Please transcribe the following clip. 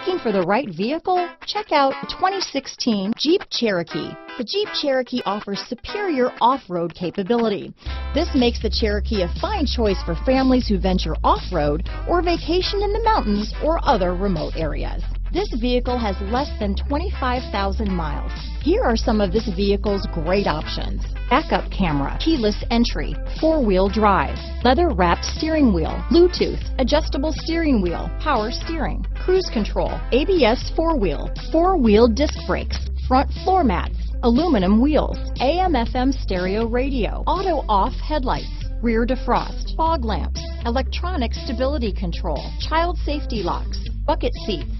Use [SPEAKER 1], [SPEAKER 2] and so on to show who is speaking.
[SPEAKER 1] Looking for the right vehicle? Check out 2016 Jeep Cherokee. The Jeep Cherokee offers superior off-road capability. This makes the Cherokee a fine choice for families who venture off-road or vacation in the mountains or other remote areas. This vehicle has less than 25,000 miles. Here are some of this vehicle's great options. Backup camera, keyless entry, four-wheel drive, leather-wrapped steering wheel, Bluetooth, adjustable steering wheel, power steering, cruise control, ABS four-wheel, four-wheel disc brakes, front floor mats, aluminum wheels, AM FM stereo radio, auto off headlights, rear defrost, fog lamps, electronic stability control, child safety locks, bucket seats.